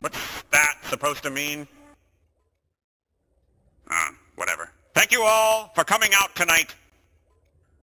What's that supposed to mean? Ah, whatever. Thank you all for coming out tonight